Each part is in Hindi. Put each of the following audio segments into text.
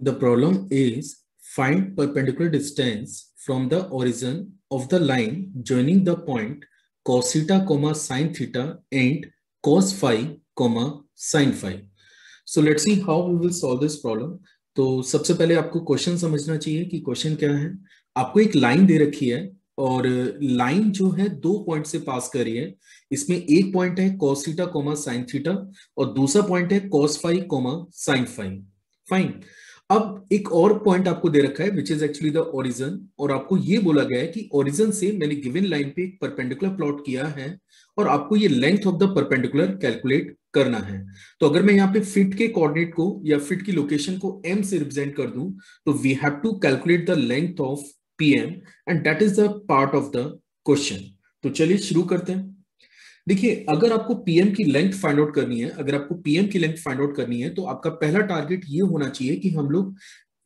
The problem is find perpendicular distance from the origin of the line joining the point cos theta comma sin theta and cos phi comma sin phi. So let's see how we will solve this problem. तो सबसे पहले आपको क्वेश्चन समझना चाहिए कि क्वेश्चन क्या है आपको एक लाइन दे रखी है और लाइन जो है दो पॉइंट से पास कर रही है इसमें एक पॉइंट है cos theta comma sin theta और दूसरा पॉइंट है cos five comma sin five fine अब एक और पॉइंट आपको दे रखा है which is actually the origin और आपको ये बोला गया है कि ओरिजन से मैंने गिवन लाइन पे एक परपेंडिकुलर प्लॉट किया है, और आपको ये length of the perpendicular calculate करना है। तो अगर मैं यहाँ पे फिट के कोऑर्डिनेट को या फिट की लोकेशन को एम से रिप्रेजेंट कर दूँ तो we have to calculate the length of P M and that is the part of the question तो चलिए शुरू करते हैं। देखिए, अगर आपको पीएम की लेंथ फाइंड आउट करनी है, अगर आपको पीएम की लेंथ फाइंड आउट करनी है तो आपका पहला टारगेट ये होना चाहिए कि हम लोग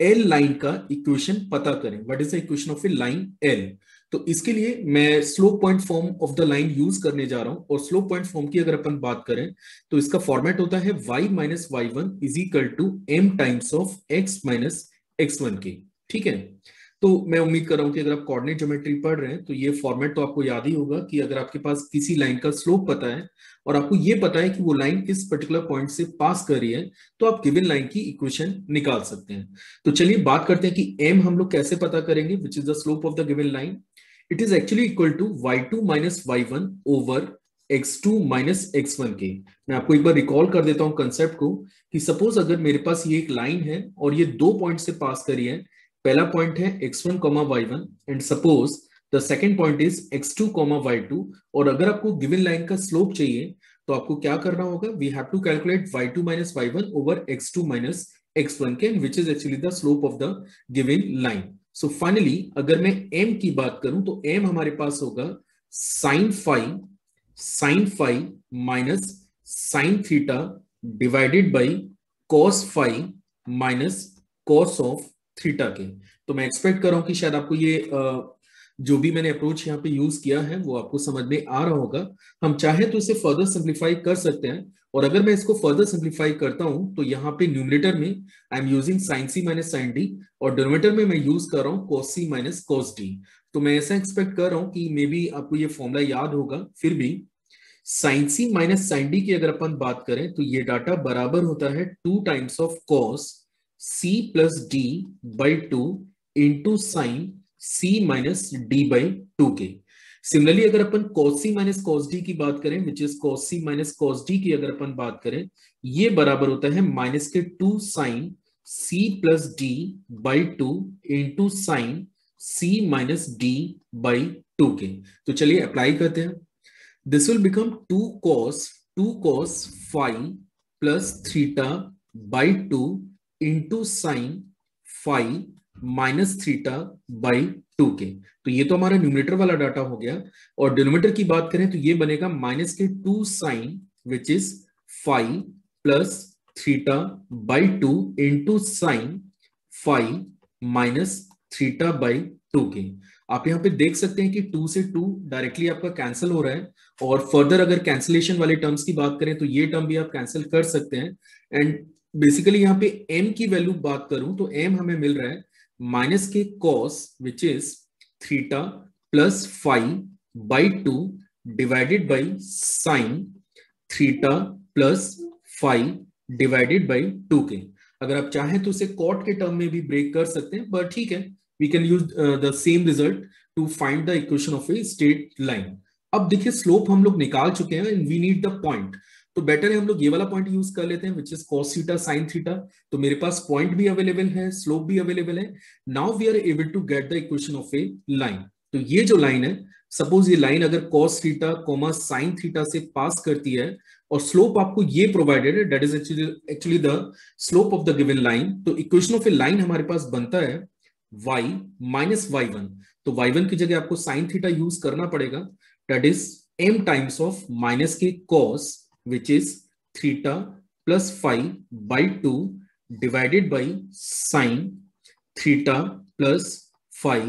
एल लाइन का इक्वेशन पता करें। What is the equation of a line L तो इसके लिए मैं slope point form of the line use करने जा रहा हूँ और स्लो पॉइंट फॉर्म की अगर अपन बात करें तो इसका फॉर्मेट होता है Y minus Y one is equal to M times of X minus X one के ठीक है? तो मैं उम्मीद कर रहा हूँ कि अगर आप कोऑर्डिनेट ज्योमेट्री पढ़ रहे हैं तो ये फॉर्मेट तो आपको याद ही होगा कि अगर आपके पास किसी लाइन का स्लोप पता है और आपको ये पता है कि वो लाइन किस पर्टिकुलर पॉइंट से पास कर रही है तो आप गिवन लाइन की इक्वेशन निकाल सकते हैं। तो चलिए बात करते हैं कि एम हम लोग कैसे पता करेंगे which is the slope of the given line it is actually equal to Y two minus Y one over X two minus X one के मैं आपको एक बार रिकॉल कर देता हूँ कंसेप्ट को कि सपोज़ अगर मेरे पास ये एक लाइन है और ये दो पॉइंट से पास करी है पहला पॉइंट है x1 one comma Y one and suppose the second point is x2 comma Y two और अगर आपको गिवन लाइन का स्लोप चाहिए तो आपको क्या करना होगा? We have to calculate Y two minus Y one over X two minus X one के which is actually the slope of the given line so finally अगर मैं m की बात करूँ तो m हमारे पास होगा sine five sine five minus sine theta divided by cos five minus cos of theta के। तो मैं एक्सपेक्ट कर रहा हूँ कि शायद आपको ये जो भी मैंने अप्रोच यहाँ पे यूज़ किया है, वो आपको समझ में आ रहा होगा। हम चाहे तो इसे फर्दर सिंप्लीफाई कर सकते हैं और अगर मैं इसको फर्दर सिंप्लीफाई करता हूँ तो यहाँ पे न्यूमिनेटर में I am using sine C minus sine D और डिनोमिनेटर में मैं यूज़ कर रहा हूँ कोस सी माइनस कोस डी तो मैं ऐसा एक्सपेक्ट कर रहा हूँ कि मे बी आपको ये फॉर्मूला याद होगा, फिर भी sine C minus sine D की अगर अपन बात करें तो ये डाटा बराबर होता है two times of cos c plus D by two into sine c D by two के सिमिलरली अगर अपन cos c minus cos D की बात करें which is cos c minus cos D की अगर अपन बात करें, ये बराबर होता है माइनस के two sine c plus D by two into sine c minus D by two के तो चलिए अप्लाई करते हैं। This will become two cos two cos five plus theta by two into sine five minus theta by two के तो ये तो हमारा न्यूमिनेटर वाला डाटा हो गया। और डिनोमीटर की बात करें तो ये बनेगा minus k two sine which is five plus theta by two into sine five minus theta by two के आप यहाँ पे देख सकते हैं कि टू से टू डायरेक्टली आपका कैंसिल हो रहा है। और फर्दर अगर कैंसिलेशन वाले टर्म्स की बात करें तो ये टर्म भी आप कैंसिल कर सकते हैं। एंड बेसिकली यहाँ पे m की वैल्यू बात करूँ तो m हमें मिल रहा है minus k cos which is theta plus five by two divided by sine theta plus five divided by two के अगर आप चाहें तो उसे कॉट के टर्म में भी ब्रेक कर सकते हैं बट ठीक है we can use the same result to find the equation of a straight line अब देखिए स्लोप हम लोग निकाल चुके हैं and we need the point तो बेटर है हम लोग ये वाला पॉइंट यूज़ कर लेते हैं which is cos theta sine theta तो मेरे पास पॉइंट भी अवेलेबल है स्लोप भी अवेलेबल है. Now we are able to get the equation of a line तो ये जो लाइन है सपोज़ ये लाइन अगर cos theta comma sine theta से पास करती है, और स्लोप आपको ये प्रोवाइडेड है that is actually the slope of the given line तो इक्वेशन ऑफ़ ए लाइन हमारे पास बनता है y माइनस वाई वन तो वाई वन की जगह आपको साइन थीटा यूज़ करना पड़ेगा. That is m times of minus k cos which is theta plus phi by 2 divided by sine theta plus phi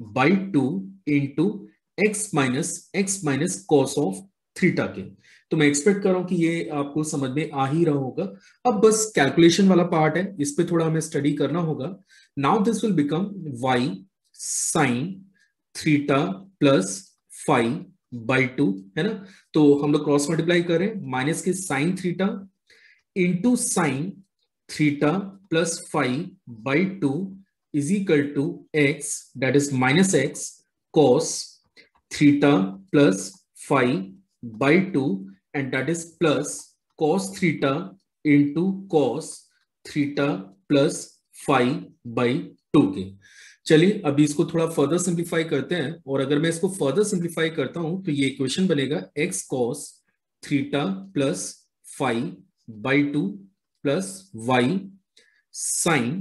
by 2 into x minus x minus cos of theta के। तो मैं एक्सपेक्ट कर रहा हूँ कि ये आपको समझ में आ ही रहा होगा। अब बस कैलकुलेशन वाला पार्ट है, इस पे थोड़ा हमें स्टडी करना होगा। Now this will become Y sine थ्रीटा प्लस फाइव बाई टू, है ना? तो हम लोग क्रॉस मल्टीप्लाई करें माइनस के साइन थ्रीटा इंटू साइन थ्रीटा plus five by two is equal to X that is minus X cos थ्रीटा plus five by two and that is plus cos थ्रीटा into cos थ्रीटा plus five by two के चलिए अभी इसको थोड़ा फर्दर सिंप्लीफाई करते हैं और अगर मैं इसको फर्दर सिंप्लीफाई करता हूँ तो ये इक्वेशन बनेगा x cos theta plus five by two plus y sine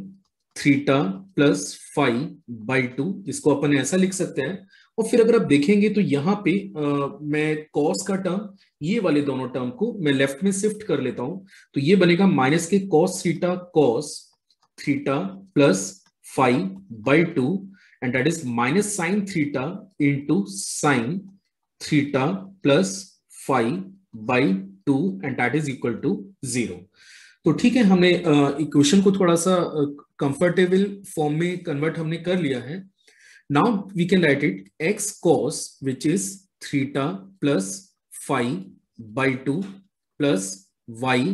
theta plus five by two इसको अपन ऐसा लिख सकते हैं। और फिर अगर आप देखेंगे तो यहाँ पे आ, मैं कॉस का टर्म ये वाले दोनों टर्म को मैं लेफ़्ट में शिफ्ट कर लेता हूँ। तो ये बनेगा minus k cos theta cos theta plus five by two and that is minus sine theta into sine theta plus five by two and that is equal to zero तो ठीक है, हमने इक्वेशन को थोड़ा सा कंफर्टेबल फॉर्म में कन्वर्ट हमने कर लिया है। Now we can write it X cos which is थ्रीटा plus five by two plus Y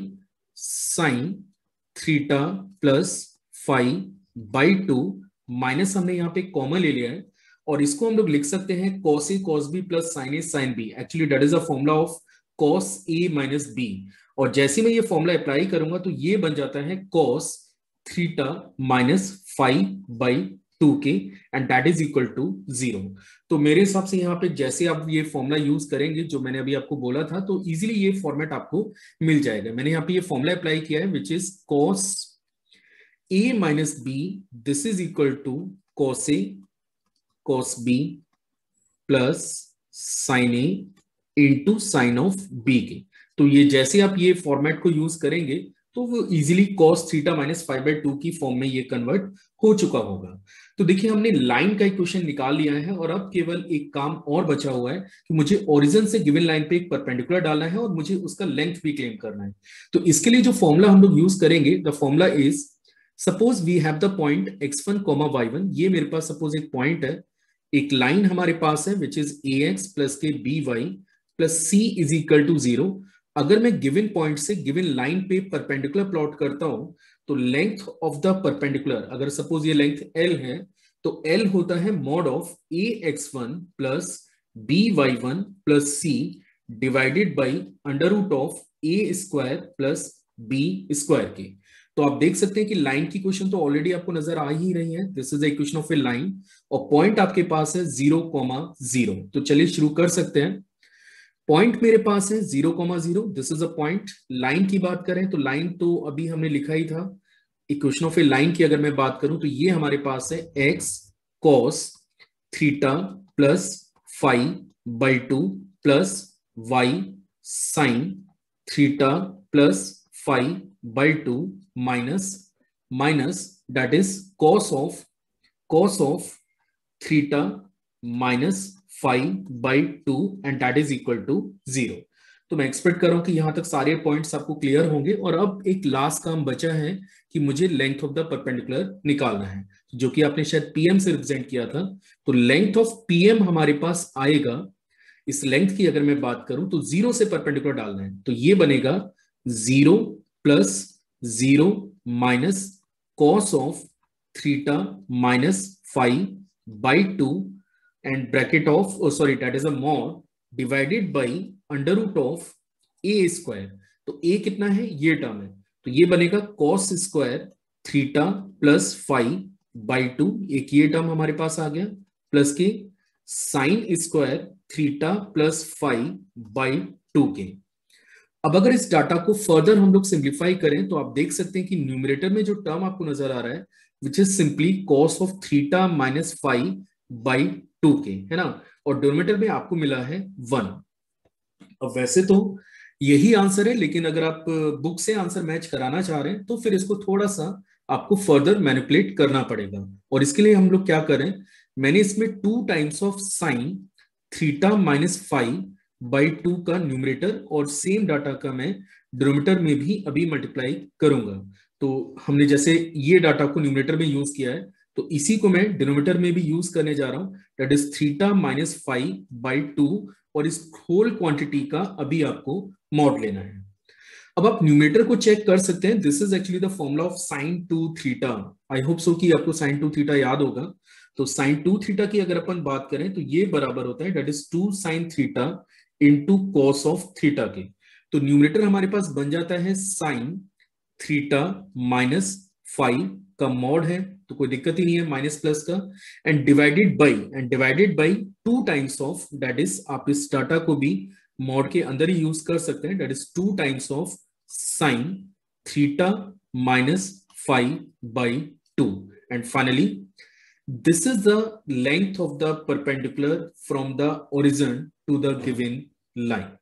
sine थ्रीटा plus five by two minus हमने यहाँ पे कॉमन ले लिया है और इसको हम लोग लिख सकते हैं cos a cos b plus sine a sine b actually that is a formula of cos a minus b और जैसे मैं ये फॉर्मूला अप्लाई करूँगा तो ये बन जाता है cos theta minus five by two के and that is equal to zero तो मेरे हिसाब से यहाँ पे जैसे आप ये फॉर्मूला यूज़ करेंगे, जो मैंने अभी आपको बोला था तो इजीली ये फॉर्मेट आपको मिल जाएगा। मैंने यहाँ पे ये फॉर्मूला अप्लाई किया है which is cos a minus b this is equal to cos a cos b plus sine a into sine of b के तो ये जैसे आप ये फॉर्मेट को यूज़ करेंगे तो वो easily cos theta minus five by two की फॉर्म में ये कन्वर्ट हो चुका होगा। तो देखिए, हमने लाइन का इक्वेशन निकाल लिया है और अब केवल एक काम और बचा हुआ है कि मुझे ओरिजिन से गिवन लाइन पे एक परपेंडिकुलर डालना है और मुझे उसका लेंथ भी क्लेम करना है। तो इसके लिए जो फॉर्मुला हम लोग यूज़ करेंगे the formula is suppose we have the point x one comma y one ये मेरे पास सपोज़ एक पॉइंट है। एक लाइन हमारे पास है which is a x plus के b y plus c is equal to zero अगर मैं गिवन पॉइंट से गिवन लाइन पे परपेंडिकुलर प्लॉट करता हूँ तो लेंथ ऑफ़ द परपेंडिकुलर अगर सपोज़ ये लेंथ एल है तो एल होता है mod of a x one plus b y one plus c divided by under root of a square plus b square के तो आप देख सकते हैं कि लाइन की क्वेश्चन तो ऑलरेडी आपको नज़र आ ही रही है। This is equation of a line और पॉइंट आपके पास है ज़ीरो कॉमा ज़ीरो तो चलिए शुरू कर सकते हैं। पॉइंट मेरे पास है zero comma zero this is a point line की बात करें तो लाइन तो अभी हमने लिखा ही था। इक्वेशन ऑफ़ ए लाइन की अगर मैं बात करूँ तो ये हमारे पास है x cos theta plus five by two plus y sine theta plus five by two minus minus that is cos of cos of theta minus five by two and that is equal to zero तो मैं एक्सपेक्ट कर रहा हूँ कि यहाँ तक सारे पॉइंट्स आपको क्लियर होंगे, और अब एक लास्ट काम बचा है कि मुझे लेंथ ऑफ़ द परपेंडिकुलर निकालना है। जो कि आपने शायद पीएम से रिप्रेजेंट किया था तो लेंथ ऑफ़ पीएम हमारे पास आएगा। इस लेंथ की अगर मैं बात करूँ तो ज़ीरो से परपेंडिकुलर डालना है। तो ये बनेगा zero plus zero minus cos of थ्रीटा minus five by two and bracket of sorry that is a mod divided by under root of a square. तो ए कितना है? ये टर्म है। तो ये बनेगा cos square theta plus five by two एक ये टर्म हमारे पास आ गया। Plus k sine square theta plus five by two के। अब अगर इस डाटा को फर्दर हम लोग सिंप्लीफाई करें तो आप देख सकते हैं कि न्यूमिनेटर में जो टर्म आपको नज़र आ रहा है which is simply cos of theta minus five by two के है ना? और डोमीटर में आपको मिला है वन अब वैसे तो यही आंसर है, लेकिन अगर आप बुक से आंसर मैच कराना चाह रहे हैं तो फिर इसको थोड़ा सा आपको फर्दर मैनिपुलेट करना पड़ेगा। और इसके लिए हम लोग क्या करें, मैंने इसमें two times of sine theta minus five by two का न्यूमरेटर और सेम डाटा का मैं डिनोमीटर में भी अभी मल्टीप्लाई करूँगा। तो हमने जैसे ये डाटा को न्यूमरेटर में यूज़ किया है तो इसी को मैं डिनोमीटर में भी यूज़ करने जा रहा हूँ। That is theta minus five by two और इस होल क्वांटिटी का अभी आपको मॉड लेना है। अब आप न्यूमेटर को चेक कर सकते हैं। This is actually the formula of sine two theta I hope so कि आपको साइन टू थीटा याद होगा। तो साइन टू थीटा की अगर अपन बात करें तो ये बराबर होता है। That is two sine theta into cos of theta के तो न्यूमिनेटर हमारे पास बन जाता है साइन थीटा माइनस फाइव का मॉड है तो कोई दिक्कत ही नहीं है माइनस प्लस का and divided by and divided by two times of that is आप इस डाटा को भी मॉड के अंदर ही यूज़ कर सकते हैं that is two times of sine theta minus phi by 2. And finally, this is the length of the perpendicular from the origin to the given line.